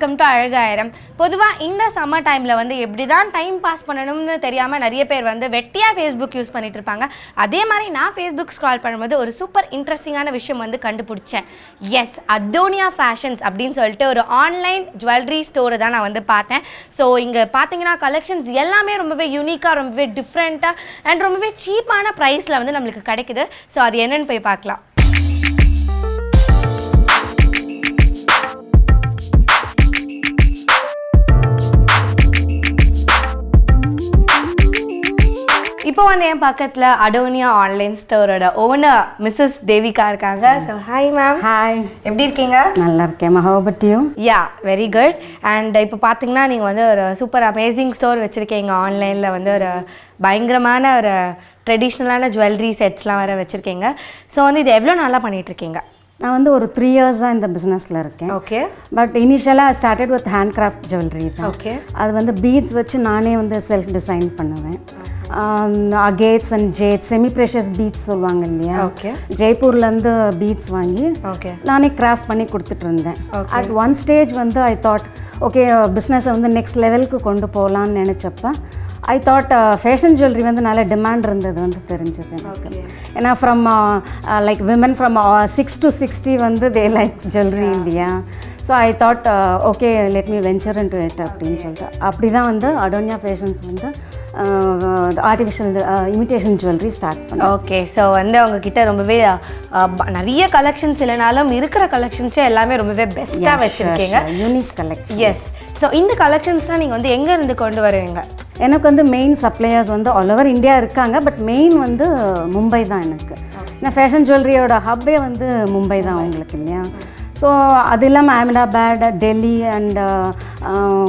Welcome to அழகாயிரம். பொதுவாக இந்த summer டைமில் வந்து எப்படி தான் டைம் பாஸ் பண்ணணும்னு தெரியாமல் நிறைய பேர் வந்து வெட்டியாக ஃபேஸ்புக் யூஸ் பண்ணிட்டு இருப்பாங்க. அதே மாதிரி நான் ஃபேஸ்புக் ஸ்க்ரால் பண்ணும்போது ஒரு சூப்பர் இன்ட்ரெஸ்டிங்கான விஷயம் வந்து கண்டுபிடிச்சேன். எஸ் அடோனியா ஃபேஷன்ஸ் அப்படின்னு சொல்லிட்டு ஒரு ஆன்லைன் ஜுவல்லரி ஸ்டோரை தான் நான் வந்து பார்த்தேன். ஸோ இங்கே பார்த்தீங்கன்னா கலெக்ஷன்ஸ் எல்லாமே ரொம்பவே யூனிக்காக ரொம்பவே டிஃப்ரெண்ட்டாக அண்ட் ரொம்பவே சீப்பான ப்ரைஸில் வந்து நம்மளுக்கு கிடைக்குது. ஸோ அது என்னன்னு போய் பார்க்கலாம். வந்து என் பக்கத்தில் அடோனியா ஆன்லைன் ஸ்டோரோட ஓனர் மிஸ்ஸஸ் தேவிகா இருக்காங்க. ஸோ ஹாய் மேம் ஹாய் எப்படி இருக்கீங்க? நல்லா இருக்கேன் மகாபட்டியும் யா வெரி குட் அண்ட் இப்போ பார்த்தீங்கன்னா நீங்கள் வந்து ஒரு சூப்பர் அமேசிங் ஸ்டோர் வச்சுருக்கீங்க. ஆன்லைனில் வந்து ஒரு பயங்கரமான ஒரு ட்ரெடிஷ்னலான ஜுவல்லரி செட்ஸ்லாம் வேறு வச்சுருக்கீங்க. ஸோ வந்து இது எவ்வளோ நல்லா பண்ணிட்டு இருக்கீங்க? நான் வந்து ஒரு த்ரீ இயர்ஸாக இந்த பிஸ்னஸில் இருக்கேன். ஓகே பட் இனிஷியலாக started with hand craft jewellery தான். ஓகே அது வந்து பீட்ஸ் வச்சு நானே வந்து செல்ஃப் டிசைன் பண்ணுவேன். Agates and jade semi precious beads சொல்லுவாங்க இல்லையா? ஓகே ஜெய்ப்பூர்லேருந்து பீட்ஸ் வாங்கி ஓகே நானே கிராஃப்ட் பண்ணி கொடுத்துட்டு இருந்தேன். அட் ஒன் ஸ்டேஜ் வந்து ஐ தாட் ஓகே பிஸ்னஸை வந்து நெக்ஸ்ட் லெவலுக்கு கொண்டு போகலான்னு நினச்சப்ப ஐ தாட் ஃபேஷன் ஜுவல்லரி வந்து நல்ல டிமாண்ட் இருந்தது வந்து தெரிஞ்சது எனக்கு. ஏன்னா from like women from six to sixty வந்து தே லைக் ஜுவல்லரி இல்லையா? So I thought okay let me venture into it அப்படின்னு சொல்லிட்டு. அப்படி தான் வந்து அடோனியா ஃபேஷன்ஸ் வந்து ஆர்டிஃபிஷியல் இமிட்டேஷன் ஜுவல்லரி ஸ்டார்ட் பண்ணேன் ஓகே ஸோ வந்து உங்ககிட்ட ரொம்பவே அஹ், ப- நிறைய கலெக்ஷன்ஸ் இல்லைனாலும் இருக்கிற கலெக்ஷன்ஸே எல்லாமே ரொம்பவே பெஸ்ட்டாக வச்சுருக்கீங்க. யூனிக் கலெக்ஷன் எஸ் ஸோ இந்த கலெக்ஷன்ஸ்லாம் நீங்கள் வந்து எங்கே இருந்து கொண்டு வருவீங்க? எனக்கு வந்து மெயின் சப்ளையர்ஸ் வந்து ஆல் ஓவர் இந்தியா இருக்காங்க பட் மெயின் வந்து மும்பை தான் எனக்கு. ஏன்னா ஃபேஷன் ஜுவல்லரியோட ஹப்பே வந்து மும்பை தான் உங்களுக்கு இல்லையா? ஸோ அது இல்லாமல் அஹமதாபாத் டெல்லி அண்ட்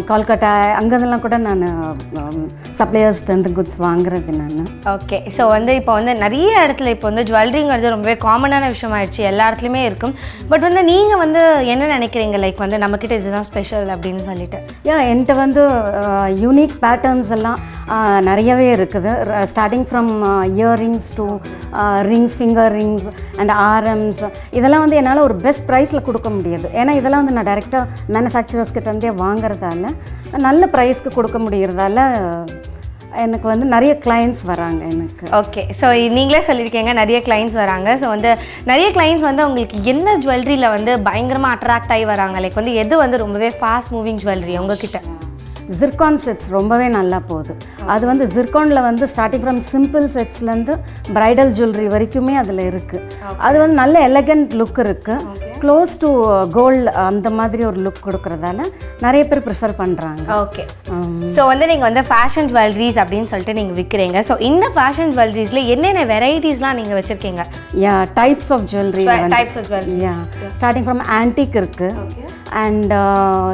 கொல்கட்டா அங்கேருந்துலாம் கூட நான் சப்ளையர்ஸ்ட்டு குட்ஸ் வாங்குறது நான். ஓகே ஸோ வந்து இப்போ வந்து நிறைய இடத்துல இப்போ வந்து ஜுவல்லரிங்கிறது ரொம்பவே காமனான விஷயம் ஆயிடுச்சு எல்லா இடத்துலையுமே இருக்கும். பட் வந்து நீங்கள் வந்து என்ன நினைக்கிறீங்க? லைக் வந்து நம்மக்கிட்ட இதுதான் ஸ்பெஷல் அப்படின்னு சொல்லிட்டு. யா என்கிட்ட வந்து யூனிக் பேட்டர்ன்ஸ் எல்லாம் நிறையவே இருக்குது. Starting from earrings to rings finger rings and Aaram's இதெல்லாம் வந்து என்னால் ஒரு பெஸ்ட் ப்ரைஸில் கொடுக்க முடியாது. ஏன்னா இதெல்லாம் வந்து நான் டைரெக்டாக மேனுஃபேக்சரர்ஸ் கிட்டேருந்தே வாங்குறதால நல்ல ப்ரைஸ்க்கு கொடுக்க முடியறதால எனக்கு வந்து நிறைய கிளைண்ட்ஸ் வராங்க எனக்கு. ஓகே ஸோ நீங்களே சொல்லியிருக்கீங்க நிறைய கிளைண்ட்ஸ் வராங்க. ஸோ வந்து நிறைய கிளைண்ட்ஸ் வந்து உங்களுக்கு என்ன ஜுவல்லரியில் வந்து பயங்கரமாக அட்ராக்ட் ஆகி வராங்க? லைக் வந்து எது வந்து ரொம்பவே ஃபாஸ்ட் மூவிங் ஜுவல்லரி உங்ககிட்ட? ஜிர்கான் செட்ஸ் ரொம்பவே நல்லா போகுது. அது வந்து ஜிர்கானில் வந்து ஸ்டார்டிங் ஃப்ரம் சிம்பிள் செட்ஸ்லேருந்து பிரைடல் ஜுவல்லரி வரைக்குமே அதில் இருக்குது அது வந்து நல்ல எலகண்ட் லுக் இருக்குது க்ளோஸ் டு கோல்டு அந்த மாதிரி ஒரு லுக் கொடுக்கறதால நிறைய பேர் ப்ரிஃபர் பண்ணுறாங்க ஓகே ஸோ வந்து நீங்கள் வந்து ஃபேஷன் ஜுவல்லரிஸ் அப்படின்னு சொல்லிட்டு நீங்கள் விற்கிறீங்க ஸோ இந்த ஃபேஷன் ஜுவல்லரிஸில் என்னென்ன வெரைட்டிஸ்லாம் நீங்கள் வச்சுருக்கீங்க? Yeah types of jewellery types of jewellery yeah starting from antique இருக்குது அண்ட்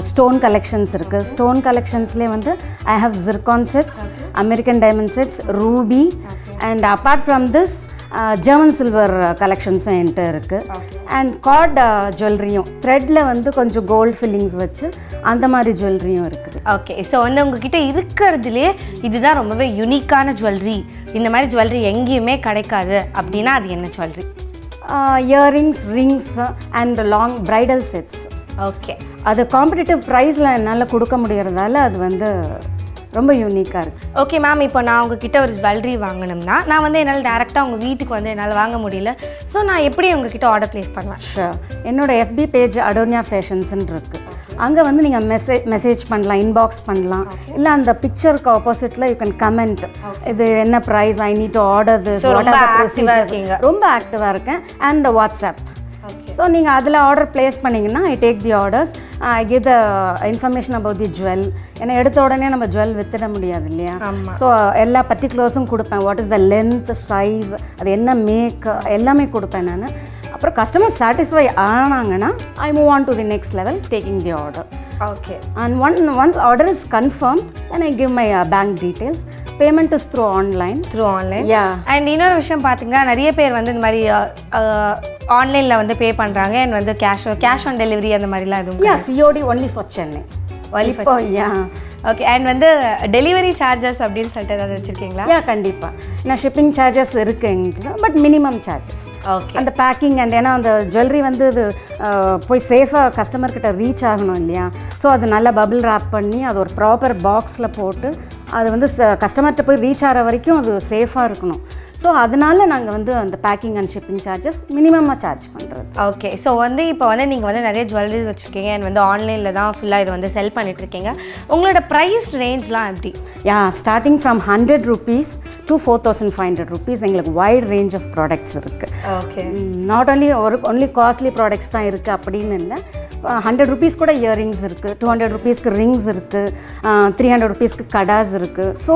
ஸ்டோன் கலெக்ஷன்ஸ் இருக்குது ஸ்டோன் கலெக்ஷன்ஸ்லேயே வந்து I have zircon sets American diamond sets ruby and apart from this German silver கலெக்ஷன்ஸும் என்கிட்ட இருக்குது அண்ட் கார்ட் ஜுவல்லரியும் த்ரெட்டில் வந்து கொஞ்சம் gold fillings வச்சு அந்த மாதிரி ஜுவல்லரியும் இருக்குது. ஓகே ஸோ வந்து உங்ககிட்ட இருக்கிறதுலே இதுதான் ரொம்பவே யூனிக்கான ஜுவல்லரி இந்த மாதிரி ஜுவல்லரி எங்கேயுமே கிடைக்காது அப்படின்னா அது என்ன jewellery earrings rings and long bridal sets okay அது காம்படிட்டிவ் ப்ரைஸில் என்னால் கொடுக்க முடியறதால அது வந்து ரொம்ப யூனிக்காக இருக்குது ஓகே மேம் இப்போ நான் உங்ககிட்ட ஒரு ஜுவல்லரி வாங்கணும்னா நான் வந்து என்னால் டேரெக்டாக உங்கள் வீட்டுக்கு வந்து என்னால் வாங்க முடியல. ஸோ நான் எப்படி உங்ககிட்ட ஆர்டர் ப்ளேஸ் பண்ணலாம் ஷூர் என்னோட எஃபி பேஜ் அடோனியா ஃபேஷன்ஸ்ன்னு இருக்கு. அங்கே வந்து நீங்கள் மெசேஜ் மெசேஜ் பண்ணலாம் இன்பாக்ஸ் பண்ணலாம். இல்லை அந்த பிக்சருக்கு ஆப்போசிட்டில் யூ கேன் கமெண்ட் இது என்ன price I need to order. ரொம்ப ஆக்டிவாக இருக்கேன். அண்ட் வாட்ஸ்அப் ஸோ நீங்கள் அதில் ஆர்டர் ப்ளேஸ் பண்ணிங்கன்னா I take the orders I give the information about the jewel ஏன்னா எடுத்த உடனே நம்ம ஜுவல் வித்துட முடியாது இல்லையா? ஸோ எல்லா பர்டிகுலர்ஸும் கொடுப்பேன். What is the length size அது என்ன மேக் எல்லாமே கொடுப்பேன் நான். அப்புறம் customer satisfy ஆனாங்கன்னா I move on to the next level taking the order okay and one once order is confirm then I give my bank details payment is through online through online yeah and இன்னொரு விஷயம் பார்த்தீங்கன்னா நிறைய பேர் வந்து இந்த மாதிரி ஆன்லைனில் வந்து பே பண்ணுறாங்க அண்ட் வந்து கேஷ் கேஷ் ஆன் டெலிவரி அந்த மாதிரிலாம் எதுவும் yeah COD only for Chennai இப்போ யா ஓகே அண்ட் வந்து டெலிவரி சார்ஜஸ் அப்படின்னு சொல்லிட்டு ஏதாவது வச்சுருக்கீங்களா? யா கண்டிப்பாக ஏன்னா ஷிப்பிங் சார்ஜஸ் இருக்குது எங்களுக்கு பட் மினிமம் சார்ஜஸ் ஓகே அந்த பேக்கிங் அண்ட் ஏன்னா அந்த ஜுவல்லரி வந்து இது போய் சேஃபாக கஸ்டமர்கிட்ட ரீச் ஆகணும் இல்லையா? ஸோ அது நல்லா பபிள் ரேப் பண்ணி அது ஒரு ப்ராப்பர் பாக்ஸில் போட்டு அது வந்து கஸ்டமர்கிட்ட போய் ரீச் ஆகிற வரைக்கும் அது சேஃபாக இருக்கணும். ஸோ அதனால நாங்கள் வந்து அந்த பேக்கிங் அண்ட் ஷிப்பிங் சார்ஜஸ் மினிமமாக சார்ஜ் பண்ணுறது ஓகே ஸோ வந்து இப்போ வந்து நீங்கள் வந்து நிறைய ஜுவல்லரிஸ் வச்சுருக்கீங்க அண்ட் வந்து ஆன்லைனில் தான் ஃபுல்லாக இது வந்து செல் பண்ணிட்டு இருக்கீங்க உங்களோட ப்ரைஸ் ரேஞ்ச்லாம் எப்படி? Yeah starting from hundred rupees to four thousand five hundred rupees எங்களுக்கு வைட் ரேஞ்ச் ஆஃப் ப்ராடக்ட்ஸ் இருக்குது ஓகே நாட் only ஒரு ஒன்லி காஸ்ட்லி ப்ராடக்ட்ஸ் தான் இருக்குது அப்படின்னு இல்லை. ஹண்ட்ரட் ருபீஸ் கூட இயரிங்ஸ் இருக்குது டூ ஹண்ட்ரட் ருபீஸ்க்கு ரிங்ஸ் இருக்குது த்ரீ ஹண்ட்ரட் ருபீஸ்க்கு கடாஸ் இருக்குது so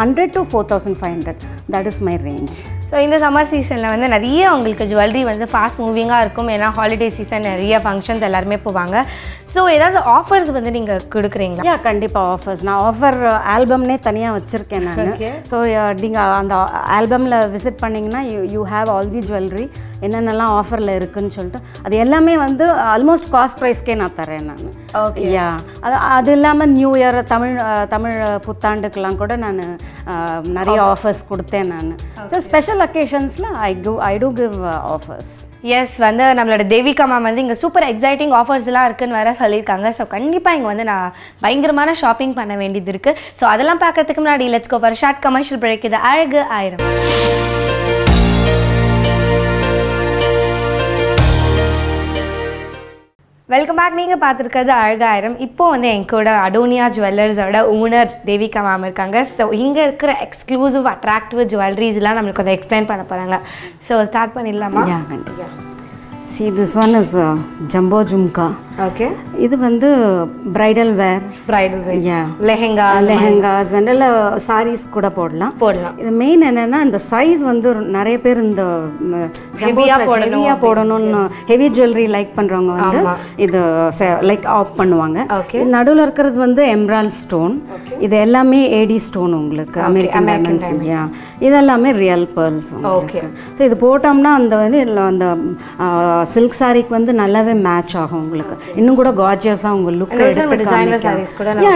hundred to four thousand five hundred that is my range so இந்த சம்மர் சீசனில் வந்து நிறைய உங்களுக்கு ஜுவல்லரி வந்து ஃபாஸ்ட் மூவிங்காக இருக்கும். ஏன்னா ஹாலிடே சீசன் நிறைய ஃபங்க்ஷன்ஸ் எல்லாருமே போவாங்க. ஸோ ஏதாவது ஆஃபர்ஸ் வந்து நீங்கள் கொடுக்குறீங்களா? யா கண்டிப்பாக ஆஃபர்ஸ் நான் ஆஃபர் ஆல்பம்னே தனியாக வச்சுருக்கேன் நான். ஸோ நீங்கள் அந்த ஆல்பமில் விசிட் பண்ணிங்கன்னா you you have all the jewellery என்னென்னலாம் ஆஃபரில் இருக்குன்னு சொல்லிட்டு. அது எல்லாமே வந்து ஆல்மோஸ்ட் காஸ்ட் ப்ரைஸ்க்கே நான் தரேன் நான். ஓகே யா அது அது இல்லாமல் நியூ இயர் தமிழ் தமிழ் புத்தாண்டுக்கெல்லாம் கூட நான் நிறைய ஆஃபர்ஸ் கொடுத்தேன் நான். So special அக்கேஷன்ஸில் I give I do give offers yes வந்து நம்மளோட தேவிகா மேம் வந்து இங்கே சூப்பர் எக்ஸைட்டிங் ஆஃபர்ஸ்லாம் இருக்குன்னு வேற சொல்லியிருக்காங்க. ஸோ கண்டிப்பாக இங்கே வந்து நான் பயங்கரமான ஷாப்பிங் பண்ண வேண்டியது இருக்குது ஸோ அதெல்லாம் பார்க்கறதுக்கு முன்னாடி let's go for short commercial break இது அழகு ஆயிரம். வெல்கம் பேக் நீங்கள் பார்த்துருக்கிறது அழகாயிரம். இப்போ வந்து என் கூட அடோனியா ஜுவல்லர்ஸோட ஓனர் தேவிகா மேம் இருக்காங்க. ஸோ இங்கே இருக்கிற எக்ஸ்க்ளூசிவ் அட்ராக்டிவ் ஜுவல்லரிஸ்லாம் நம்மளுக்கு வந்து எக்ஸ்பிளைன் பண்ண போகிறாங்க ஸோ ஸ்டார்ட் பண்ணிடலாமா? கண்டிப்பாக see this one is jumbo jhumka okay இது வந்து bridal wear bridal yeah lehenga lehengas and இல்லை சாரீஸ் கூட போடலாம். போடலாம். இது மெயின் என்னன்னா இந்த சைஸ் வந்து நிறைய பேர் இந்த ஹெவியாக போடணும்னு ஹெவி ஜுவல்லரி லைக் பண்ணுறவங்க வந்து இது லைக் ஆஃப் பண்ணுவாங்க. இது நடுவில் இருக்கிறது வந்து எம்ரால் ஸ்டோன் இது எல்லாமே ஏடி ஸ்டோன் உங்களுக்கு அமெரிக்கன் டைமண்ட்ஸ் யா இதெல்லாமே ரியல் பேர்ல்ஸ் Okay. ஸோ இது போட்டோம்னா அந்த வந்து அந்த சில்க் சாரிக்கு வந்து நல்லாவே மேட்ச் ஆகும் உங்களுக்கு. இன்னும் கூட கார்ஜியஸாக உங்கள் லுக் போட்டு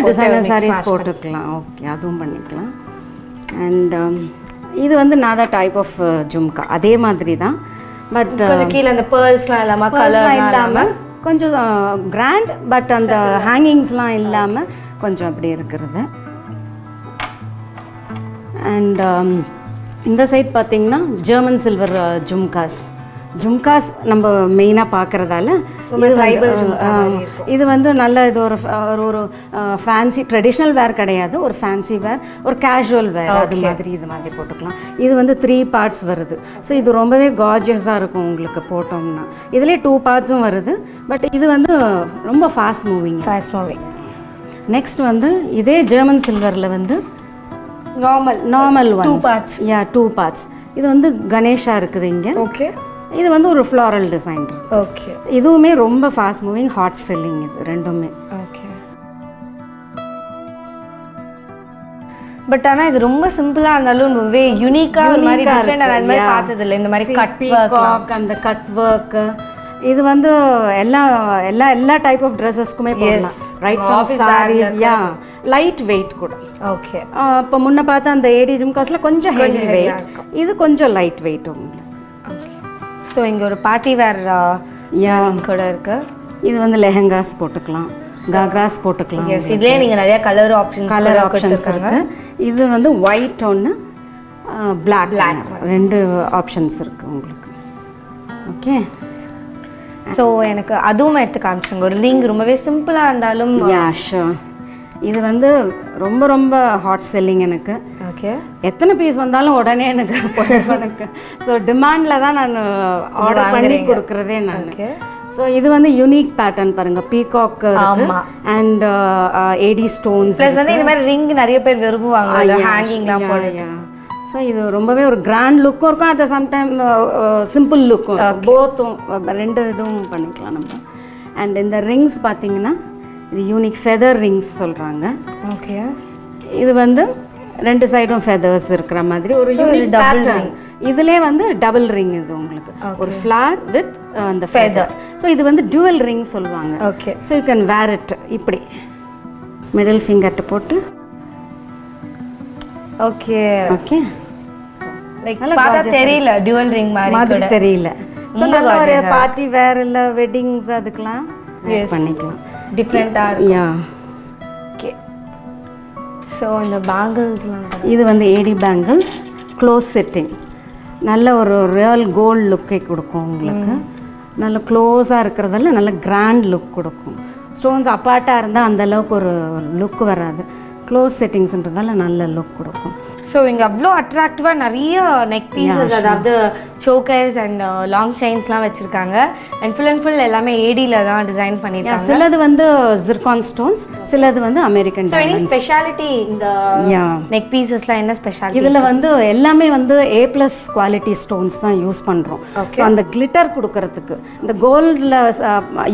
டிசைனர் சாரீஸ் போட்டுக்கலாம். ஓகே அதுவும் பண்ணிக்கலாம். அண்ட் இது வந்து நாதா டைப் ஆஃப் ஜும்கா. அதே மாதிரி தான். பட் கொஞ்சம் கீழே அந்த பேர்ல்ஸ்லாம் இல்லாமல் கலர் இல்லாமல் கொஞ்சம் கிராண்ட் பட் அந்த ஹேங்கிங்ஸ்லாம் இல்லாமல் கொஞ்சம் அப்படி இருக்கிறது. அண்ட் இந்த சைட் பார்த்தீங்கன்னா ஜெர்மன் சில்வர் ஜும்காஸ் ஜும்காஸ் நம்ம மெயினாக பார்க்குறதால இது வந்து நல்ல இது ஒரு ஒரு ஃபேன்சி ட்ரெடிஷ்னல் வேர் கிடையாது. ஒரு ஃபேன்சி வேர் ஒரு கேஷுவல் வேர் அது மாதிரி இது மாதிரி போட்டுக்கலாம். இது வந்து த்ரீ பார்ட்ஸ் வருது. ஸோ இது ரொம்பவே கார்ஜியஸாக இருக்கும் உங்களுக்கு போட்டோம்னா. இதுலேயே டூ பார்ட்ஸும் வருது. பட் இது வந்து ரொம்ப fast moving fast moving next வந்து இதே ஜெர்மன் சில்வரில் வந்து normal normal one Two parts. Yeah two parts இது வந்து கணேஷா இருக்குது இங்கே. ஓகே இது வந்து ஒரு ஃப்ளாரல் டிசைன் ஓகே இதுவுமே ரொம்ப ஃபாஸ்ட் மூவிங் ஹாட் செல்லிங் இது ரெண்டுமே. ஓகே பட் ஆனா இது ரொம்ப சிம்பிளா இருந்தாலும் ரொம்பவே யூனிக்கா ஒரு மாதிரி டிஃப்ரெண்ட். அந்த மாதிரி Yeah. பார்த்தது இல்லை இந்த மாதிரி கட் peacock, அந்த கட் ஒர்க் இது வந்து எல்லா எல்லா எல்லா டைப் ஆஃப் ட்ரெஸ்ஸஸ்க்குமே போடலாம். Right from saris yeah light weight கூட. ஓகே இப்போ முன்ன பார்த்த அந்த ஏடி ஜிம்காஸில் கொஞ்சம் ஹெவி வெயிட் இது கொஞ்சம் லைட் வெயிட் உங்களுக்கு ஸோ இங்க ஒரு பார்ட்டி வேர் கூட இருக்கு. இது வந்து லெஹெங்காஸ் போட்டுக்கலாம். காக்ராஸ் போட்டுக்கலாம் எஸ் இதுலயே நீங்க நிறைய கலர் ஆப்ஷன்ஸ் கலர் ஆப்ஷன்ஸ் இருக்கு. இது வந்து ஒயிட் ஒன்று பிளாக் பிளாக் ரெண்டு ஆப்ஷன்ஸ் இருக்கு உங்களுக்கு. ஓகே ஸோ எனக்கு அதுவும் எடுத்து காமிச்சுங்க ஒரு ரிங் ரொம்பவே சிம்பிளா இருந்தாலும் யா ஷூர் இது வந்து ரொம்ப ரொம்ப ஹாட் செல்லிங் எனக்கு. ஓகே எத்தனை பீஸ் வந்தாலும் உடனே எனக்கு எனக்கு ஸோ டிமாண்டில் தான் நான் ஆர்டர் பண்ணி கொடுக்குறதே நான். ஸோ இது வந்து யூனிக் பேட்டர்ன் பாருங்க. Peacock. And AD stones plus வந்து இந்த மாதிரி ரிங் நிறைய பேர் விரும்புவாங்க ஹேங்கிங்லாம் போட ஸோ இது ரொம்பவே ஒரு கிராண்ட் லுக்கும் இருக்கும். அட் சம்டைம் சிம்பிள் லுக்கும் போத்தும் ரெண்டு இதுவும் பண்ணிக்கலாம் நம்ம. அண்ட் இந்த ரிங்ஸ் பார்த்தீங்கன்னா இது யூனிக் ஃபெதர் ரிங்ஸ் சொல்கிறாங்க ஓகே இது வந்து ரெண்டு சைடும் ஃபெதர்ஸ் இருக்கிற மாதிரி. ஒரு யூனிக் பேட்டர்ன் இதுலே வந்து டபுள் ரிங் இது உங்களுக்கு. ஒரு ஃப்ளார் வித் அந்த ஃபெதர் ஸோ இது வந்து டுவல் ரிங் சொல்லுவாங்க. Okay so you can wear it இப்படி. மிடில் ஃபிங்கர்ட்ட போட்டு. ஓகே ஓகே லைக் பார்த்தா தெரியல டியூவல் ரிங் மாதிரி தெரியல. ஸோ ரொம்ப நல்ல ஒரு பார்ட்டி வேர் இல்லை வெட்டிங்ஸ் அதுக்கெல்லாம் பண்ணிக்கலாம். டிஃப்ரெண்ட்டாக யா ஸோ இந்த பேங்கிள்ஸ்லாம் இது வந்து ஏடி பேங்கிள்ஸ் க்ளோஸ் செட்டிங் நல்ல ஒரு ரியல் கோல்ட் லுக்கை கொடுக்கும் உங்களுக்கு. நல்ல க்ளோஸாக இருக்கிறதால நல்ல கிராண்ட் லுக் கொடுக்கும். ஸ்டோன்ஸ் அப்பார்ட்டாக இருந்தால் அந்த அளவுக்கு ஒரு லுக் வராது. க்ளோஸ் செட்டிங்ஸ்ன்றதால நல்ல லுக் கொடுக்கும். ஸோ இங்கே அவ்வளோ அட்ராக்டிவாக நிறைய நெக் பீசஸ் அதாவது சோக்கர்ஸ் அண்ட் லாங் செயின்ஸ்லாம் வச்சுருக்காங்க. அண்ட் ஃபுல் அண்ட் ஃபுல் எல்லாமே ஏடியில் தான் டிசைன் பண்ணியிருக்காங்க சிலது வந்து ஜிர்கான் ஸ்டோன்ஸ் சிலது வந்து அமெரிக்கன் ஸோ எனி ஸ்பெஷாலிட்டி இந்த நெக் பீசஸ்லாம் என்ன ஸ்பெஷாலிட்டி இதில் வந்து எல்லாமே வந்து ஏ ப்ளஸ் குவாலிட்டி ஸ்டோன்ஸ் தான் யூஸ் பண்ணுறோம் ஸோ அந்த கிளிட்டர் கொடுக்கறதுக்கு இந்த கோல்டில்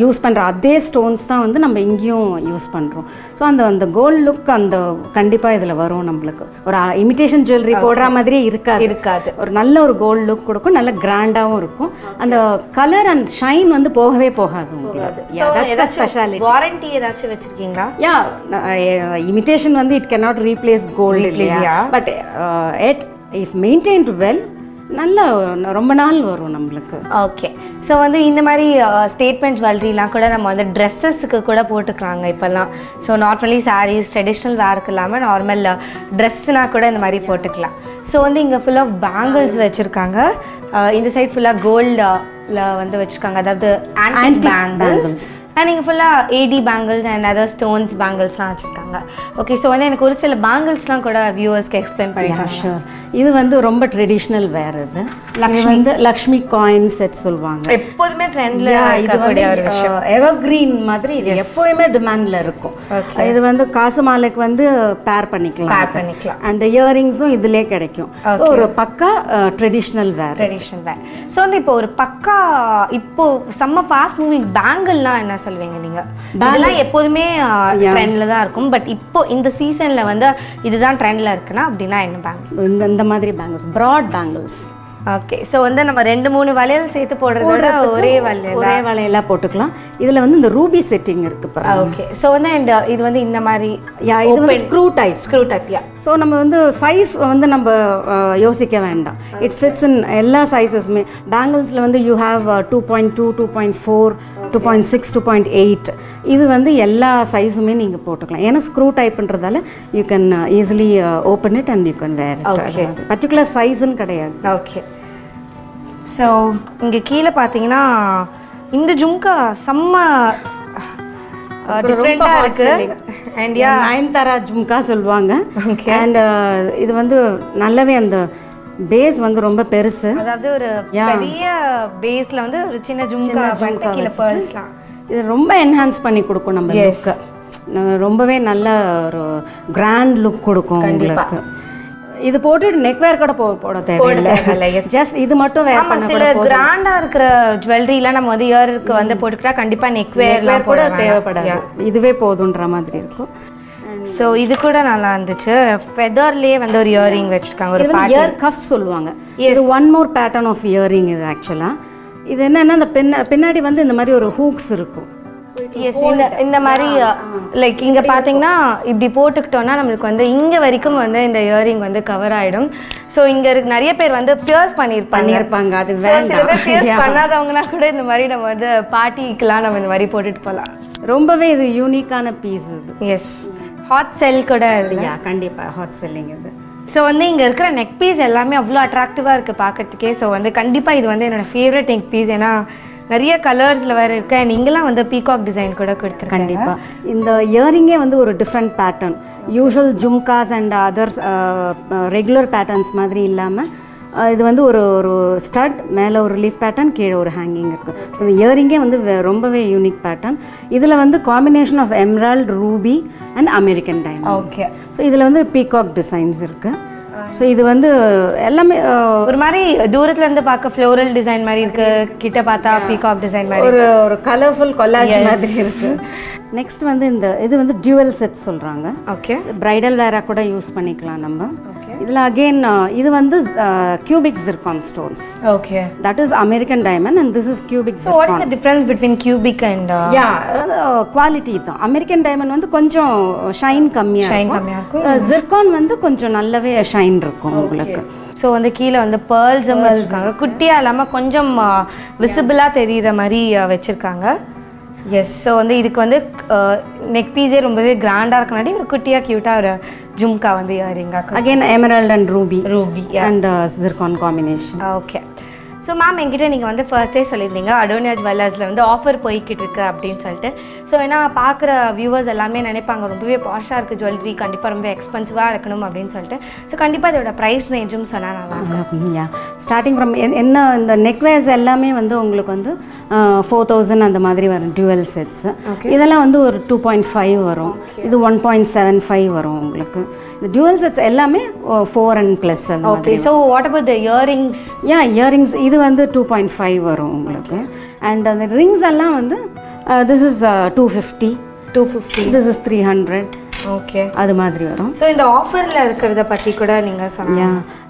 யூஸ் பண்ணுற அதே ஸ்டோன்ஸ் தான் வந்து நம்ம இங்கேயும் யூஸ் பண்ணுறோம் ஸோ அந்த அந்த கோல்ட் லுக் அந்த கண்டிப்பாக இதில் வரும் நம்மளுக்கு. ஒரு இமிடேஷன் ஜுவல்லரி போடுற மாதிரியே இருக்காது. இருக்காது. ஒரு நல்ல ஒரு கோல்ட் லுக் கொடுக்கும். நல்ல கிராண்டாகவும் இருக்கும். அந்த கலர் அண்ட் ஷைன் வந்து போகவே போகாது உங்களுக்கு. ஸ்பெஷாலிட்டி வாரண்டி ஏதாச்சும் வச்சிருக்கீங்களா? யா இமிடேஷன் வந்து இட் cannot ரீப்ளேஸ் கோல்டு இல்லையா. But at if maintained well நல்ல ரொம்ப நாள் வரும் நம்மளுக்கு. ஓகே ஸோ வந்து இந்த மாதிரி ஸ்டேட்மெண்ட் ஜுவல்லரிலாம் கூட நம்ம வந்து ட்ரெஸ்ஸஸ்க்கு கூட போட்டுக்கிறாங்க இப்போல்லாம். So not only saris traditional வேர்க்கு இல்லாமல் நார்மல் ட்ரெஸ்ஸுனா கூட இந்த மாதிரி போட்டுக்கலாம். ஸோ வந்து இங்கே ஃபுல்லாக பேங்கிள்ஸ் வச்சுருக்காங்க. இந்த சைட் ஃபுல்லாக கோல்டில் வந்து வச்சுருக்காங்க. அதாவது பேங்கிள்ஸ் அண்ட் இங்கே ஃபுல்லாக AD bangles and other stones பேங்கிள்ஸ்லாம் வச்சுருக்காங்க. ஓகே ஸோ வந்து எனக்கு ஒரு சில பேங்கிள்ஸ்லாம் கூட வியூவர்ஸ்க்கு எக்ஸ்பிளைன் பண்ணிட்டாங்க ஷூர் இது வந்து ரொம்ப ட்ரெடிஷ்னல் வேர் இது. இது வந்து லக்ஷ்மி காயின் செட் சொல்லுவாங்க. எப்போதுமே ட்ரெண்டில் இது வந்து எவர்கிரீன் மாதிரி இது எப்போயுமே டிமாண்ட்ல இருக்கும். இது வந்து காசு மாலைக்கு வந்து பேர் பண்ணிக்கலாம். பேர் பண்ணிக்கலாம். அண்ட் இயரிங்ஸும் இதுலயே கிடைக்கும். ஸோ ஒரு பக்கா traditional wear traditional wear so வந்து இப்போ ஒரு பக்கா இப்போ செம்ம ஃபாஸ்ட் மூவிங் பேங்கிள்லாம் என்ன சொல்லுவீங்க நீங்க? இதெல்லாம் எப்போதுமே ட்ரெண்ட்ல தான் இருக்கும். பட் இப்போ இந்த சீசன்ல வந்து இதுதான் ட்ரெண்ட்ல இருக்குன்னா அப்படின்னா என்ன பேங்கிள் இந்த மாதிரி bangles broad bangles okay so வந்து நம்ம ரெண்டு மூணு வளையல் சேர்த்து போடுறத விட ஒரே வளையல்? ஒரே வளையெல்லாம் போட்டுக்கலாம். இதுல வந்து இந்த ரூபி செட்டிங் இருக்கு ஓகே ஸோ வந்து இந்த இது வந்து இந்த மாதிரி யா இது வந்து ஸ்க்ரூ டைப் ஸ்க்ரூ டைப்யா ஸோ நம்ம வந்து சைஸ் வந்து நம்ம அஹ், யோசிக்க வேண்டாம். இட் ஃபிட்ஸ் இன் எல்லா சைஸஸுமே பேங்கிள்ஸில் வந்து you have two point two two point four two point six two point eight இது வந்து எல்லா சைஸுமே நீங்கள் போட்டுக்கலாம். ஏன்னா screw டைப்ன்றதால you can easily open it and you can wear. Particular சைஸ்ன்னு கிடையாது. ஓகே ஸோ இங்கே கீழே பார்த்தீங்கன்னா இந்த ஜும்கா செம்ம டிஃப்ரெண்ட்டாக இருக்கு. அண்ட் யா நயன்தாரா ஜும்கா சொல்லுவாங்க. அண்ட் இது வந்து நல்லாவே அந்த பேஸ் வந்து ரொம்ப பெருசு. அதாவது ஒரு பெரிய பேஸ்ல வந்து ஒரு சின்ன ஜும்கா கீழே பேர்ஸ்லாம். இது ரொம்ப என்ஹான்ஸ் பண்ணி கொடுக்கும் நம்ம லுக்கு ரொம்பவே நல்ல ஒரு கிராண்ட் லுக் கொடுக்கும் உங்களுக்கு. இது போட்டு நெக் வேர் கூட போ போட தேவையில்ல, ஜஸ்ட் இது மட்டும் வேர் பண்ண சில கிராண்டா இருக்கிற ஜுவல்லரிலாம் நம்ம வந்து இயருக்கு வந்து போட்டுக்கிட்டா கண்டிப்பா நெக் வேர்லாம் கூட போட தேவைப்படாது. இதுவே போதுன்ற மாதிரி இருக்கும். ஸோ இது கூட நல்லா இருந்துச்சு. ஃபெதர்லேயே வந்து ஒரு இயரிங் வச்சிருக்காங்க ஒரு இயர் கஃப் சொல்லுவாங்க. இது one more pattern of earring இது ஆக்சுவலாக இது என்னன்னா அந்த பின்ன பின்னாடி வந்து இந்த மாதிரி ஒரு ஹூக்ஸ் இருக்கும். எஸ் இந்த இந்த மாதிரி லைக் இங்க பாத்தீங்கன்னா இப்படி போட்டுக்கிட்டோம்னா நம்மளுக்கு வந்து இங்க வரைக்கும் வந்து இந்த இயரிங் வந்து கவர் ஆயிடும். ஸோ இங்க இருக்க நிறைய பேர் வந்து பியர்ஸ் பண்ணியிருப்பாங்க. பண்ணியிருப்பாங்க அது வேண்டாம். பியர்ஸ் பண்ணாதவங்கன்னா கூட இந்த மாதிரி நம்ம வந்து பார்ட்டிக்கெலாம் நம்ம இந்த மாதிரி போட்டுட்டு போகலாம். ரொம்பவே இது யூனிக்கான பீஸ் இது எஸ் ஹாட் செல் கூட யா கண்டிப்பாக ஹாட் செல்லிங் இது. ஸோ வந்து இங்கே இருக்கிற நெக் பீஸ் எல்லாமே அவ்வளோ அட்ராக்டிவாக இருக்குது பார்க்கறதுக்கே ஸோ வந்து கண்டிப்பாக இது வந்து என்னோட ஃபேவரட் நெக் பீஸ் ஏன்னா நிறைய கலர்ஸில் வேறு இருக்கு. இங்கெல்லாம் வந்து பீகாக் டிசைன் கூட கொடுத்துருக்காங்க. கண்டிப்பாக இந்த இயரிங்கே வந்து ஒரு different pattern usual jhumkas and others regular patterns மாதிரி இல்லாமல் இது வந்து ஒரு ஒரு ஸ்டட் மேலே ஒரு லீஃப் பேட்டர்ன் கீழே ஒரு ஹேங்கிங் இருக்குது ஸோ இந்த இயரிங்கே வந்து ரொம்பவே யூனிக் பேட்டர்ன் இதில் வந்து combination of emerald ruby and American diamond okay so இதில் வந்து பீகாக் டிசைன்ஸ் இருக்குது ஸோ இது வந்து எல்லாமே ஒரு மாதிரி தூரத்துல இருந்து பார்க்க ஃப்ளோரல் டிசைன் மாதிரி இருக்கு. கிட்ட பார்த்தா பீகாக் டிசைன் மாதிரி ஒரு ஒரு கலர்ஃபுல் கொலாஜ் மாதிரி இருக்கு. நெக்ஸ்ட் வந்து இந்த இது வந்து டியூவல் செட் சொல்கிறாங்க ஓகே பிரைடல் வேராக கூட யூஸ் பண்ணிக்கலாம் நம்ம. இதில் அகெயின் இது வந்து cubic zircon stones okay that is American diamond and this is cubic so what is the difference between cubic and yeah quality தான். அமெரிக்கன் டைமண்ட் வந்து கொஞ்சம் ஷைன் கம்மியாக Shine இருக்கும். கம்மியா இருக்கும். ஜிர்கான் வந்து கொஞ்சம் நல்லாவே ஷைன் இருக்கும் உங்களுக்கு. ஸோ வந்து கீழே வந்து பேர்ல்ஸும் வச்சுருக்காங்க. குட்டியாக இல்லாமல் கொஞ்சம் விசிபிளாக தெரிகிற மாதிரி வச்சிருக்காங்க. எஸ் ஸோ வந்து இதுக்கு வந்து நெக் பீஸே ரொம்பவே கிராண்டாக இருக்கனாடி ஒரு குட்டியாக க்யூட்டாக ஒரு ஜும்கா வந்து இயரிங்கா again emerald and ruby ruby and zircon combination okay so ma'am என்கிட்ட நீங்கள் வந்து ஃபர்ஸ்டே சொல்லியிருந்தீங்க. அடோனியா ஜுவல்லர்ஸில் வந்து ஆஃபர் போய்கிட்டு இருக்கு அப்படின்னு சொல்லிட்டு. ஸோ ஏன்னா பார்க்குற வியூவர்ஸ் எல்லாமே நினைப்பாங்க ரொம்பவே பாஷாக இருக்குது ஜுவல்லரி கண்டிப்பாக ரொம்ப எக்ஸ்பென்சிவாக இருக்கணும் அப்படின்னு சொல்லிட்டு. ஸோ கண்டிப்பாக இதோட ப்ரைஸ் ரேஞ்சும் சொன்னால் நல்லா ஸ்டார்டிங் ஃப்ரம் என்ன இந்த நெக்வேஸ் எல்லாமே வந்து உங்களுக்கு வந்து ஃபோர் தௌசண்ட் அந்த மாதிரி வரும் டியூவல் செட்ஸ் இதெல்லாம் வந்து ஒரு டூ பாயிண்ட் ஃபைவ் வரும். இது ஒன் பாயிண்ட் செவன் ஃபைவ் வரும் உங்களுக்கு. இந்த டியூவல் செட்ஸ் எல்லாமே four and plus okay so what about the earrings yeah earrings இது வந்து டூ பாயிண்ட் ஃபைவ் வரும் உங்களுக்கு. அண்ட் அந்த ரிங்ஸ் எல்லாம் வந்து this is two fifty two fifty this is three hundred okay அது மாதிரி வரும். ஸோ இந்த ஆஃபரில் இருக்கிறத பற்றி கூட நீங்கள் யா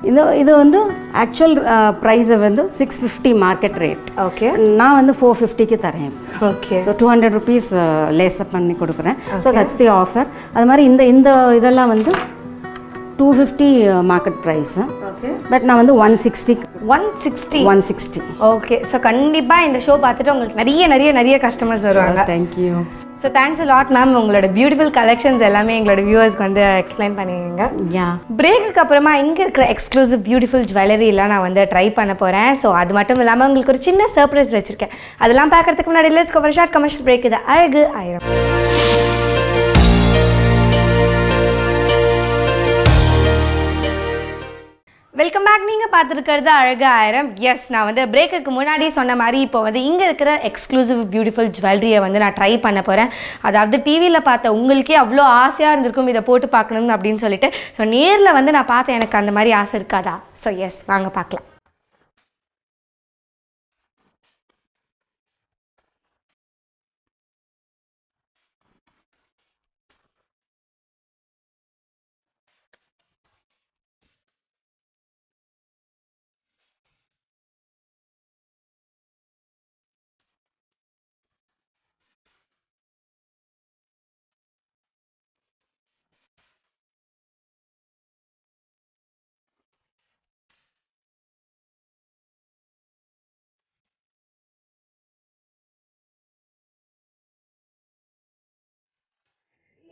இது இது வந்து ஆக்சுவல் ப்ரைஸை வந்து six fifty market rate okay நான் வந்து ஃபோர் ஃபிஃப்டிக்கு தரேன். Okay so two hundred rupees லேசப் பண்ணி கொடுக்குறேன். ஸோ தட்ஸ் தி ஆஃபர் அது மாதிரி இந்த இந்த இதெல்லாம் வந்து two fifty market price but நான் வந்து one sixty one sixty one sixty okay so கண்டிப்பாக இந்த ஷோ பார்த்துட்டு உங்களுக்கு நிறைய நிறைய நிறைய கஸ்டமர்ஸ் வருவாங்க. Thank you so thanks lot ma'am உங்களோட பியூட்டிஃபுல் கலெக்ஷன்ஸ் எல்லாமே எங்களோட வியூவர்ஸ்க்கு வந்து எக்ஸ்பிளைன் பண்ணிருங்க யா பிரேக்குக்கு அப்புறமா இங்கே இருக்கிற எக்ஸ்க்ளூசிவ் பியூட்டிஃபுல் ஜுவல்லரிலாம் நான் வந்து ட்ரை பண்ண போகிறேன் ஸோ அது மட்டும் இல்லாமல் உங்களுக்கு ஒரு சின்ன சர்ப்ரைஸ் வச்சுருக்கேன். அதெல்லாம் பார்க்கறதுக்கு முன்னாடி let's cover short commercial break இது அழகு ஆயிரம் வெல்கம் பேக் நீங்கள் பார்த்துருக்கிறது அழகு ஆயிரம். எஸ் நான் வந்து பிரேக்குக்கு முன்னாடி சொன்ன மாதிரி இப்போ வந்து இங்கே இருக்கிற எக்ஸ்க்ளூசிவ் பியூட்டிஃபுல் ஜுவல்லரியை வந்து நான் ட்ரை பண்ண போகிறேன் அதாவது டிவியில் பார்த்த உங்களுக்கே அவ்வளோ ஆசையாக இருந்திருக்கும். இதை போட்டு பார்க்கணும் அப்படின்னு சொல்லிட்டு. ஸோ நேரில் வந்து நான் பார்த்தேன். எனக்கு அந்த மாதிரி ஆசை இருக்காதா? ஸோ எஸ் வாங்க பார்க்கலாம்.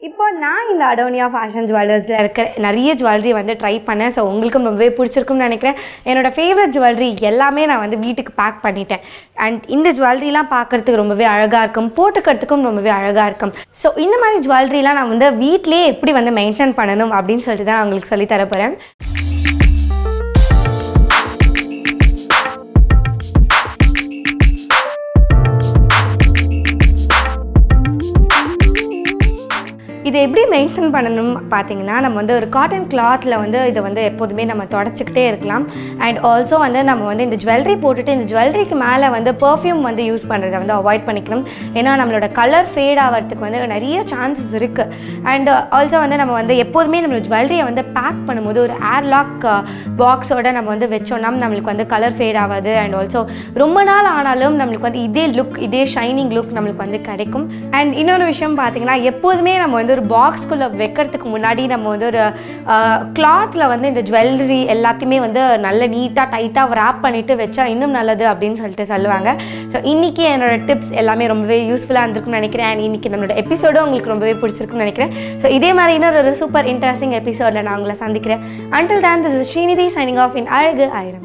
இப்போ நான் இந்த அடோனியா ஃபேஷன் ஜுவல்லர்ஸில் இருக்கிற நிறைய ஜுவல்லரி வந்து ட்ரை பண்ணேன். ஸோ உங்களுக்கும் ரொம்பவே பிடிச்சிருக்கும்னு நினைக்கிறேன். என்னோட ஃபேவரட் ஜுவல்லரி எல்லாமே நான் வந்து வீட்டுக்கு பேக் பண்ணிட்டேன். அண்ட் இந்த ஜுவல்லரிலாம் பார்க்கறதுக்கு ரொம்பவே அழகாக இருக்கும். போட்டுக்கிறதுக்கும் ரொம்பவே அழகாக இருக்கும். ஸோ இந்த மாதிரி ஜுவல்லரிலாம் நான் வந்து வீட்டிலே எப்படி வந்து மெயின்டைன் பண்ணணும் அப்படின்னு சொல்லிட்டு தான் நான் உங்களுக்கு சொல்லி இதை எப்படி மெயின்டைன் பண்ணணும் பார்த்தீங்கன்னா நம்ம வந்து ஒரு காட்டன் கிளாத்தில் வந்து இதை வந்து எப்போதுமே நம்ம தொடச்சிக்கிட்டே இருக்கலாம். அண்ட் ஆல்சோ வந்து நம்ம வந்து இந்த ஜுவல்லரி போட்டுட்டு இந்த ஜுவல்லரிக்கு மேலே வந்து பர்ஃப்யூம் வந்து யூஸ் பண்ணுறதை வந்து அவாய்ட் பண்ணிக்கணும். ஏன்னா நம்மளோட கலர் ஃபேட் ஆகிறதுக்கு வந்து நிறைய சான்சஸ் இருக்குது அண்ட் ஆல்சோ வந்து நம்ம வந்து எப்போதுமே நம்மளோட ஜுவல்லரியை வந்து பேக் பண்ணும்போது ஒரு ஏர்லாக் பாக்ஸோட uh, நம்ம வந்து வச்சோம்னா நம்மளுக்கு வந்து கலர் ஃபேட் ஆகாது. அண்ட் ஆல்சோ ரொம்ப நாள் ஆனாலும் நம்மளுக்கு வந்து இதே லுக் இதே ஷைனிங் லுக் நம்மளுக்கு வந்து கிடைக்கும். அண்ட் இன்னொரு விஷயம் பார்த்தீங்கன்னா எப்போதுமே நம்ம வந்து ஒரு பாக்ஸ்குள்ளே வைக்கிறதுக்கு முன்னாடி நம்ம வந்து ஒரு கிளாத்தில் வந்து இந்த ஜுவல்லரி எல்லாத்தையுமே வந்து நல்ல நீட்டாக டைட்டாக ரேப் பண்ணிவிட்டு வச்சா இன்னும் நல்லது அப்படின்னு சொல்லிட்டு சொல்லுவாங்க. ஸோ இன்றைக்கி என்னோடய டிப்ஸ் எல்லாமே ரொம்பவே யூஸ்ஃபுல்லாக இருந்திருக்கும்னு நினைக்கிறேன். அண்ட் இன்றைக்கி நம்மளோட எபிசோடும் உங்களுக்கு ரொம்பவே பிடிச்சிருக்குன்னு நினைக்கிறேன். ஸோ இதே மாதிரி இன்னொரு ஒரு சூப்பர் இன்ட்ரெஸ்டிங் எபிசோடில் நான் உங்களை சந்திக்கிறேன். Until then this Srinidhi signing off in Azhagu Aayiram